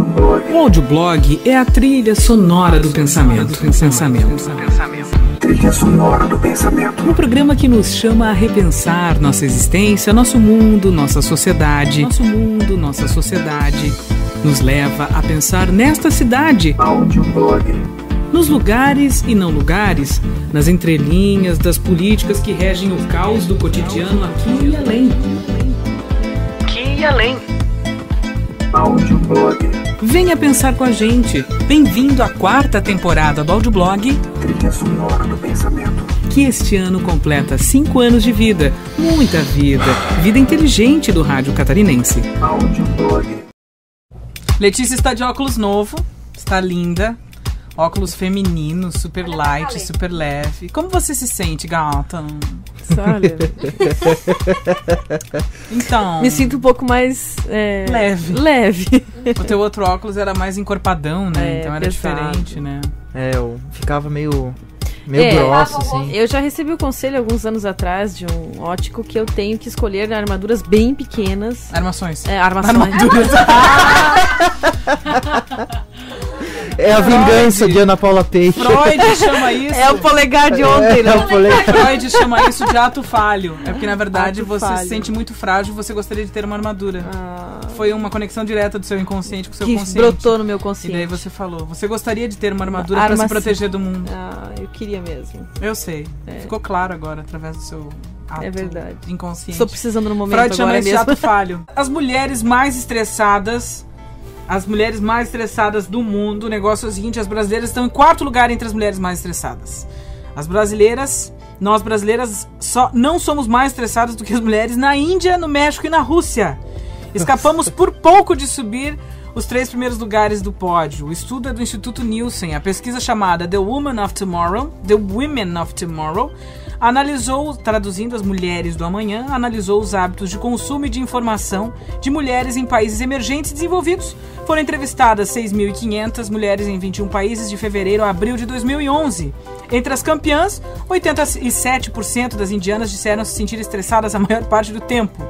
O audioblog é a trilha sonora do pensamento. pensamento. Trilha sonora do pensamento. Um programa que nos chama a repensar nossa existência, nosso mundo, nossa sociedade. Nosso mundo, nossa sociedade. Nos leva a pensar nesta cidade. Audioblog. Nos lugares e não lugares, nas entrelinhas das políticas que regem o caos do cotidiano aqui e além. Aqui e além. Audioblog. Venha pensar com a gente. Bem-vindo à quarta temporada do Audioblog, Trilha sonora do pensamento. que este ano completa cinco anos de vida. Muita vida. Vida inteligente do rádio catarinense. Audioblog. Letícia está de óculos novo, está linda. Óculos feminino, super light, super leve. Como você se sente, gata? Olha, Então, me sinto um pouco mais é, Leve. leve. o teu outro óculos era mais encorpadão, né? É, então era pesado. diferente, né? É, eu ficava meio. meio É. grosso, assim. Eu já recebi o conselho alguns anos atrás de um ótico que eu tenho que escolher armaduras bem pequenas. Armações. É, armações. É a vingança de Ana Paula Peixe. Freud chama isso. É o polegar de ontem, É, né? eu falei, Freud chama isso de ato falho. É porque, na verdade, Ato você se falho. sente muito frágil e você gostaria de ter uma armadura. Ah, Foi uma conexão direta do seu inconsciente com o seu que consciente. brotou no meu E consciente. daí você falou, você gostaria de ter uma armadura Uma pra se proteger do mundo. Ah, eu queria mesmo. Eu sei. Ficou claro agora, através do seu ato É verdade. inconsciente. Estou precisando no momento Freud chama agora isso de mesmo. ato falho. As mulheres mais estressadas, as mulheres mais estressadas do mundo, o negócio é o seguinte, as brasileiras estão em quarto lugar entre as mulheres mais estressadas. As brasileiras, nós brasileiras só não somos mais estressadas do que as mulheres na Índia, no México e na Rússia. Escapamos por pouco de subir os três primeiros lugares do pódio. O estudo é do Instituto Nielsen. A pesquisa chamada The Women of Tomorrow, The Women of Tomorrow, analisou, traduzindo as mulheres do amanhã, analisou os hábitos de consumo e de informação de mulheres em países emergentes e desenvolvidos. Foram entrevistadas 6.500 mulheres em 21 países de fevereiro a abril de 2011. Entre as campeãs, 87% das indianas disseram se sentir estressadas a maior parte do tempo.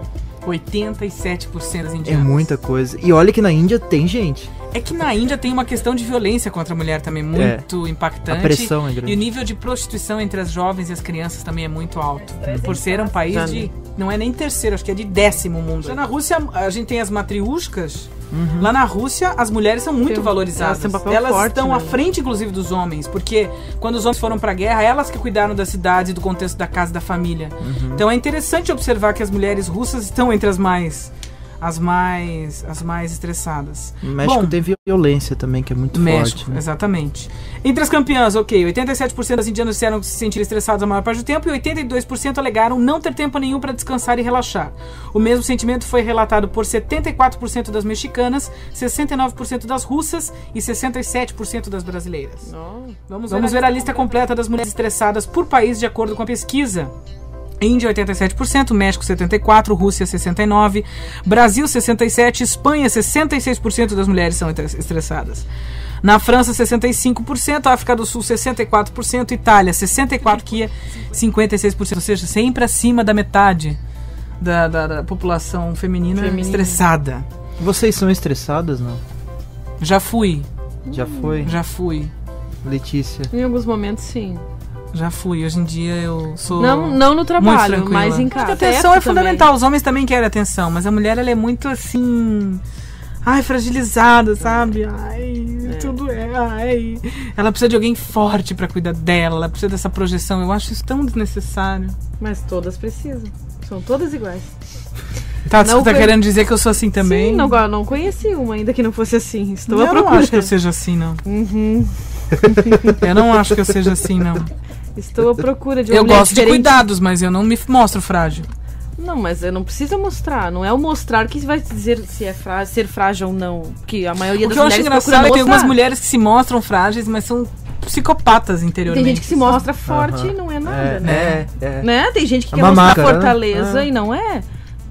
87% das é indianas. muita coisa. E olha que na Índia tem gente. É que na Índia tem uma questão de violência contra a mulher também muito impactante. A pressão é grande. E o nível de prostituição entre as jovens e as crianças também é muito alto. Por ser um país Já de. Não é nem terceiro, acho que é de décimo mundo. Já na Rússia, a gente tem as matriúscas. Uhum. Lá na Rússia, as mulheres são muito Tem valorizadas. elas têm um papel elas forte, estão né? à frente, inclusive, dos homens. Porque quando os homens foram pra guerra, elas que cuidaram da cidade, do contexto da casa e da família. Uhum. Então é interessante observar que as mulheres russas estão entre as mais. As mais. As mais estressadas. No México Bom, tem violência também, que é muito México, forte. né? exatamente. Entre as campeãs, ok, 87% das indianas disseram se sentir estressadas a maior parte do tempo e 82% alegaram não ter tempo nenhum para descansar e relaxar. O mesmo sentimento foi relatado por 74% das mexicanas, 69% das russas e 67% das brasileiras. Não. Vamos, Vamos ver a lista completa das mulheres estressadas por país de acordo com a pesquisa. Índia 87%, México 74%, Rússia 69%, Brasil 67%, Espanha 66% das mulheres são estressadas. Na França 65%, África do Sul 64%, Itália 64%, Turquia 56%, ou seja, sempre acima da metade da, da- da população feminina, Feminina. estressada. Vocês são estressadas, não? Já fui, Já foi? já fui, Letícia. Em alguns momentos, sim. Já fui. Hoje em dia eu sou Não, não no trabalho, mas em casa. A atenção é Perto também. fundamental. Os homens também querem atenção, mas a mulher ela é muito assim. Ai, fragilizada, sabe? Ai, tudo é. Ai. Ela precisa de alguém forte pra cuidar dela. Ela precisa dessa projeção. Eu acho isso tão desnecessário. Mas todas precisam. São todas iguais. Tá, Não você tá querendo dizer que eu sou assim também? Sim, não, eu não conheci uma ainda que não fosse assim. Estou eu à não procura. acho que eu seja assim, não. Uhum. Eu não acho que eu seja assim, não. Estou à procura de uma Eu gosto de diferente. cuidados, mas eu não me mostro frágil. Não, mas eu não precisa mostrar. Não é o mostrar que vai dizer se é frá- ser frágil ou não. Porque a maioria O das que eu acho mulheres engraçado é que tem algumas mulheres que se mostram frágeis, mas são psicopatas interiormente. Tem gente que se mostra forte Aham. e não é nada, É, né? é, é. Né? Tem gente que É quer mostrar né? fortaleza Ah. e não é.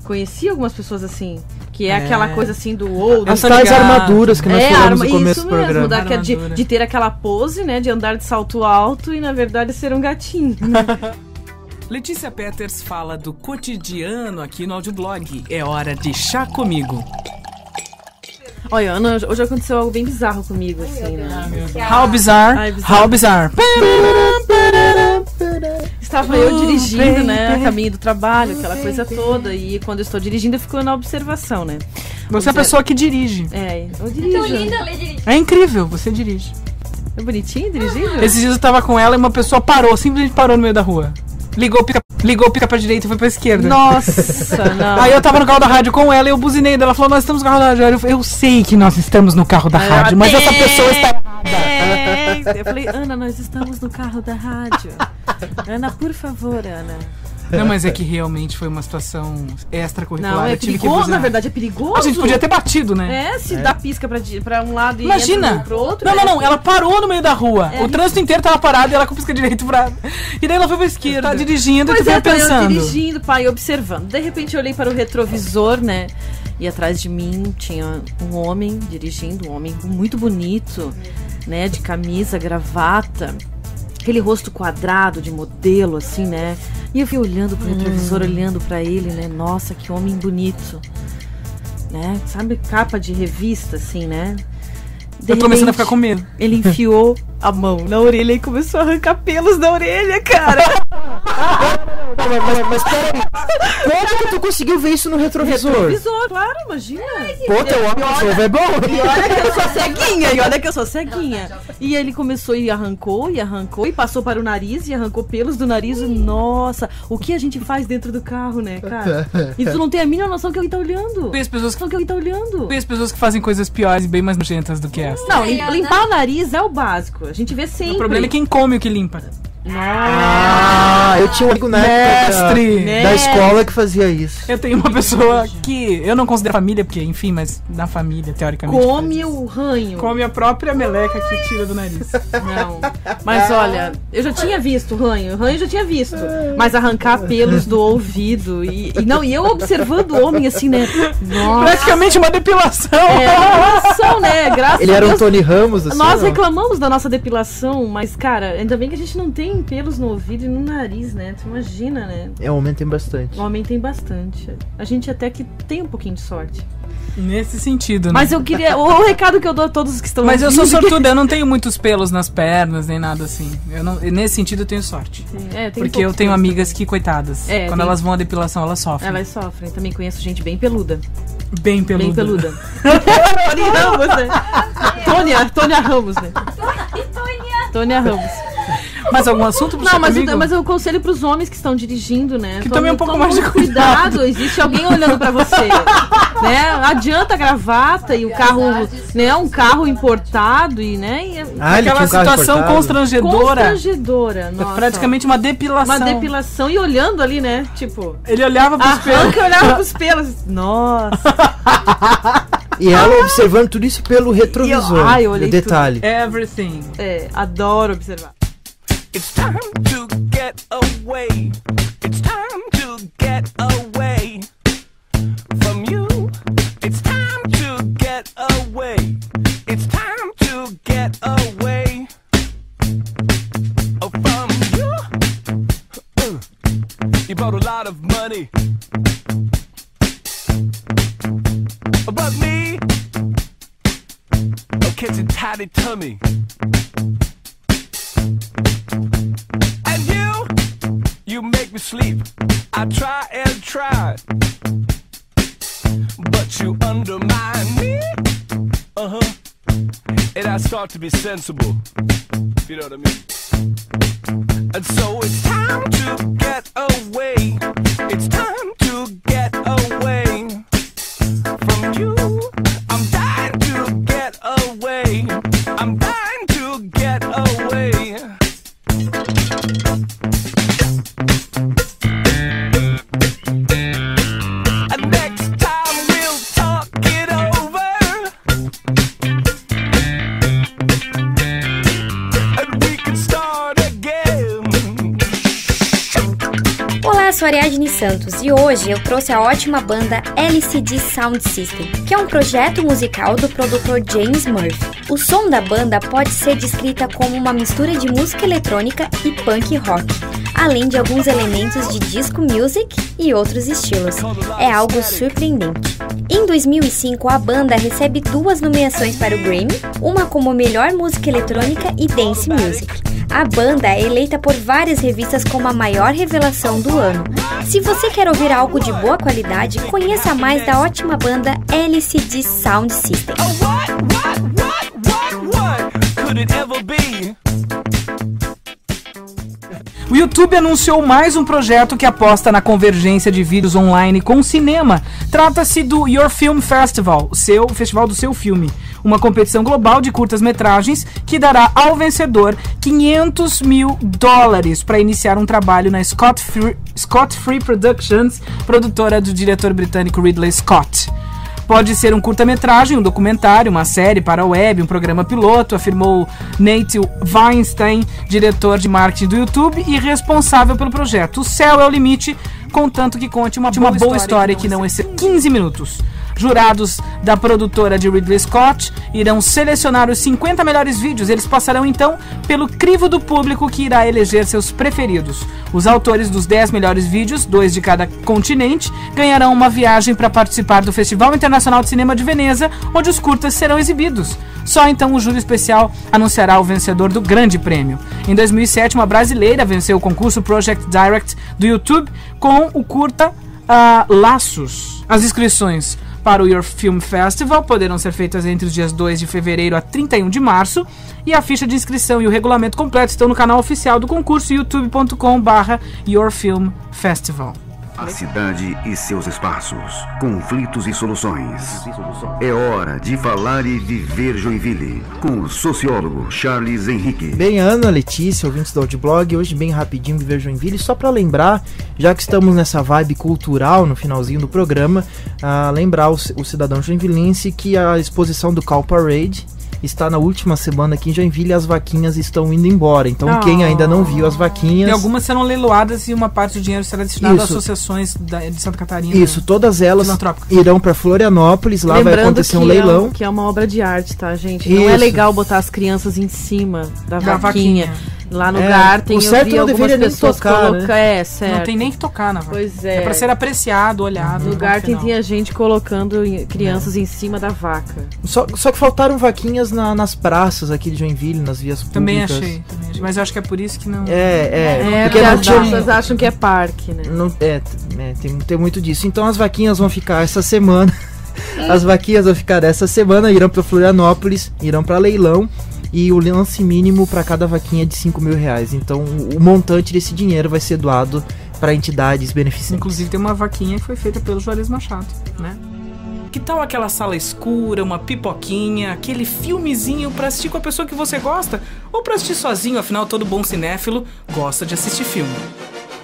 Conheci algumas pessoas assim. Que é, É. aquela coisa assim do ou, As tô tais ligado. armaduras que nós é, falamos arma, no começo isso do programa. mesmo, da, que é de, de ter aquela pose, né? De andar de salto alto e na verdade ser um gatinho. Letícia Peters fala do cotidiano aqui no audioblog. É hora de chá comigo. Olha, Ana, hoje aconteceu algo bem bizarro comigo, assim, né? How bizarre, Ai, bizarro. how bizarre. Estava eu dirigindo, né, a caminho do trabalho, aquela coisa toda. E quando eu estou dirigindo, eu fico na observação, né? Você é a pessoa que dirige. É, eu Tão dirijo. linda. É incrível, você dirige. É bonitinho dirigindo? Esses dias eu tava com ela e uma pessoa parou, simplesmente parou no meio da rua. Ligou, pica, ligou, pica pra direita e foi pra esquerda. Nossa, não. Aí eu tava no carro da rádio com ela e eu buzinei dela. Ela falou, nós estamos no carro da rádio. Eu, eu sei que nós estamos no carro da Aí rádio, mas essa pessoa está errada. É. Eu falei, Ana, nós estamos no carro da rádio. Ana, por favor, Ana. Não, mas é que realmente foi uma situação extracurricular. Não, é perigoso, na verdade é perigoso. A gente podia ter batido, né? É, se dá pisca pra, pra um lado e Imagina! entra pro outro. Não, não, é- não. Ela parou no meio da rua. É, o trânsito inteiro tava parado e ela com pisca direito pra. E daí ela foi pra esquerda. Tá dirigindo e Pois tu é, tô eu pensando. dirigindo, pai, observando. De repente eu olhei para o retrovisor, né? E atrás de mim tinha um homem dirigindo, um homem muito bonito, né? De camisa, gravata. Aquele rosto quadrado de modelo, assim, né? E eu fui olhando pro retrovisor, olhando pra ele, né? Nossa, que homem bonito. Né? Sabe, capa de revista, assim, né? De Eu tô começando a ficar com medo. Ele enfiou a mão na orelha e começou a arrancar pelos da orelha, cara. Mas, mas peraí. Como que tu conseguiu ver isso no retrovisor? Retrovisor, claro, imagina. Pô, teu óculos novo é bom. E olha que eu sou ceguinha, e olha que eu sou ceguinha. E ele começou e arrancou, e arrancou, e passou para o nariz, e arrancou pelos do nariz. E, Nossa, o que a gente faz dentro do carro, né, cara? E tu não tem a mínima noção que alguém tá olhando. Conheço pessoas que, que alguém tá olhando. conheço pessoas que fazem coisas piores e bem mais nojentas do que essa. Não, lim- limpar o nariz é o básico. A gente vê sempre. O problema é quem come o que limpa. Ah, eu tinha um amigo na época Mestre! Né? da escola que fazia isso. Eu tenho uma pessoa que eu não considero família, porque, enfim, mas na família, teoricamente. Come o ranho. Come a própria meleca que tira do nariz. Não. Mas olha, eu já tinha visto ranho. Ranho eu já tinha visto. Mas arrancar pelos do ouvido. E, e não, e eu observando o homem assim, né? Nossa. Praticamente uma depilação. É, depilação, né? Graças Ele era um Deus. Tony Ramos, assim. Nós não? reclamamos da nossa depilação, mas, cara, ainda bem que a gente não tem pelos no ouvido e no nariz, né? Tu imagina, né? É, homem tem bastante. O homem tem bastante. A gente até que tem um pouquinho de sorte. Nesse sentido, né? Mas eu queria. O, o recado que eu dou a todos que estão Mas eu sou sortuda, eu não tenho muitos pelos nas pernas, nem nada assim. Eu não, nesse sentido eu tenho sorte. que- É, tem Porque eu tenho amigas que, coitadas, É, quando tem- elas vão à depilação, elas sofrem. Elas sofrem. Também conheço gente bem peluda. Bem peluda. Bem peluda. Tony Ramos, né? Tônia, Tônia Ramos, né? Tônia Ramos. Mais algum assunto pro Não, seu mas, mas eu conselho pros homens que estão dirigindo, né? Que Tome- tomem um pouco mais de cuidado. Existe alguém olhando pra você, né? Não adianta a gravata e o carro, né? Um carro importado e, né? E é Ah, Aquela um situação importado? constrangedora. constrangedora. Nossa. É praticamente uma depilação. uma depilação e olhando ali, né? Tipo, Ele olhava pros pelos. arranca e olhava pros pelos. Nossa. E ela observando tudo isso pelo retrovisor. E eu- ai, eu olhei o detalhe. Everything. É, adoro observar. It's time to get away. Make me sleep. I try and try, but you undermine me. Uh huh. And I start to be sensible. If you know what I mean. And so it's time to get away. It's time Santos e hoje eu trouxe a ótima banda LCD Sound System, que é um projeto musical do produtor James Murphy. O som da banda pode ser descrita como uma mistura de música eletrônica e punk rock, além de alguns elementos de disco music e outros estilos. É algo surpreendente. Em 2005, a banda recebe duas nomeações para o Grammy, uma como melhor música eletrônica e dance music. A banda é eleita por várias revistas como a maior revelação do ano. Se você quer ouvir algo de boa qualidade, conheça mais da ótima banda LCD Sound System. O YouTube anunciou mais um projeto que aposta na convergência de vídeos online com o cinema. Trata-se do Your Film Festival, o seu o festival do seu filme. Uma competição global de curtas-metragens que dará ao vencedor 500 mil dólares para iniciar um trabalho na Scott Free, Scott Free Productions, produtora do diretor britânico Ridley Scott. Pode ser um curta-metragem, um documentário, uma série para a web, um programa piloto, afirmou Nate Weinstein, diretor de marketing do YouTube e responsável pelo projeto. O céu é o limite, contanto que conte uma, boa, história, história que não exceda 15 minutos. Jurados da produtora de Ridley Scott irão selecionar os 50 melhores vídeos. Eles passarão então pelo crivo do público que irá eleger seus preferidos. Os autores dos 10 melhores vídeos, dois de cada continente, ganharão uma viagem para participar do Festival Internacional de Cinema de Veneza, onde os curtas serão exibidos. Só então o júri especial anunciará o vencedor do grande prêmio. Em 2007, uma brasileira venceu o concurso Project Direct do YouTube com o curta ah, Laços. As inscrições para o Your Film Festival poderão ser feitas entre os dias 2 de fevereiro a 31 de março e a ficha de inscrição e o regulamento completo estão no canal oficial do concurso youtube.com/barra Your Film Festival. A cidade e seus espaços, conflitos e soluções. É hora de falar e viver Joinville, com o sociólogo Charles Henrique. Bem, Ana, Letícia, ouvintes do Audioblog, hoje bem rapidinho Viver Joinville, só para lembrar, já que estamos nessa vibe cultural no finalzinho do programa, ah, lembrar o, o cidadão joinvilense que a exposição do Cal Parade está na última semana aqui em Joinville e as vaquinhas estão indo embora. Então quem ainda não viu as vaquinhas... E algumas serão leiloadas e uma parte do dinheiro será destinado a Isso. associações da- de Santa Catarina. Isso, todas elas irão para Florianópolis, lá vai Lembrando acontecer um que leilão. É, que é uma obra de arte, tá, gente? Não é Isso. legal botar as crianças em cima da, Da vaquinha. vaquinha. Lá no É, Garten, o eu certo vi não algumas deveria nem pessoas tocar, colocando... É, certo. Não tem nem que tocar na vaca. Pois é. É pra ser apreciado, olhado. No Garten tinha gente colocando crianças em cima da vaca. Só, só que faltaram vaquinhas na- nas praças aqui de Joinville, nas vias públicas. Também achei, também achei. Mas eu acho que é por isso que não. É, é. É, porque as pessoas acham que é parque, né? Não, é, é, tem, tem muito disso. Então as vaquinhas vão ficar essa semana. As vaquinhas vão ficar essa semana, irão para Florianópolis, irão para leilão. E o lance mínimo para cada vaquinha é de 5 mil reais. Então o, montante desse dinheiro vai ser doado para entidades beneficentes. Inclusive tem uma vaquinha que foi feita pelo Juarez Machado, né? Que tal aquela sala escura, uma pipoquinha, aquele filmezinho pra assistir com a pessoa que você gosta? Ou pra assistir sozinho, afinal todo bom cinéfilo gosta de assistir filme.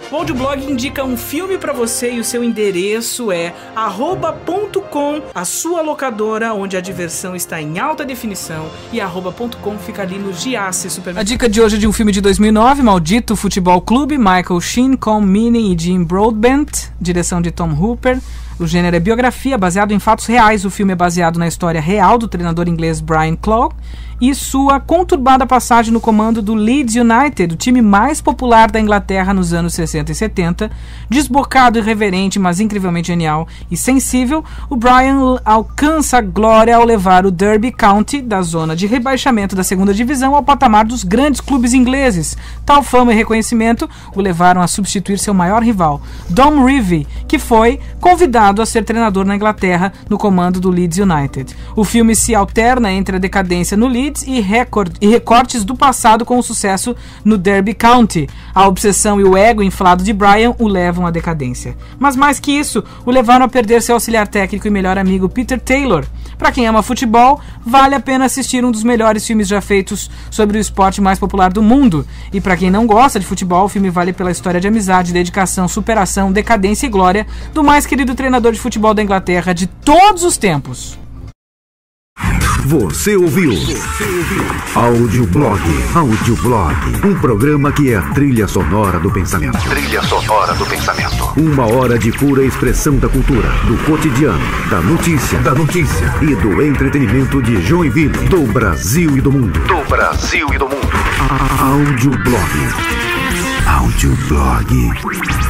O Audioblog indica um filme pra você e o seu endereço é arroba.com, a sua locadora onde a diversão está em alta definição e arroba.com fica ali no Giasse Supermercado. A dica de hoje é de um filme de 2009, Maldito Futebol Clube, Michael Sheen com Minnie e Jim Broadbent, direção de Tom Hooper. O gênero é biografia, baseado em fatos reais. O filme é baseado na história real do treinador inglês Brian Clough e sua conturbada passagem no comando do Leeds United, o time mais popular da Inglaterra nos anos 60 e 70. Desbocado, irreverente, mas incrivelmente genial e sensível, o Brian alcança a glória ao levar o Derby County da zona de rebaixamento da segunda divisão ao patamar dos grandes clubes ingleses. Tal fama e reconhecimento o levaram a substituir seu maior rival, Dom Revie, que foi convidado a ser treinador na Inglaterra no comando do Leeds United. O filme se alterna entre a decadência no Leeds e, recor- e recortes do passado com o sucesso no Derby County. A obsessão e o ego inflado de Brian o levam à decadência. Mas mais que isso, o levaram a perder seu auxiliar técnico e melhor amigo Peter Taylor. Para quem ama futebol, vale a pena assistir um dos melhores filmes já feitos sobre o esporte mais popular do mundo. E para quem não gosta de futebol, o filme vale pela história de amizade, dedicação, superação, decadência e glória do mais querido treinador de futebol da Inglaterra de todos os tempos. Você ouviu? Audioblog. Audioblog. Um programa que é a trilha sonora do pensamento. Trilha sonora do pensamento. Uma hora de pura expressão da cultura, do cotidiano, da notícia, da notícia e do entretenimento de Joinville, do Brasil e do mundo. Do Brasil e do mundo. Audioblog. Audioblog.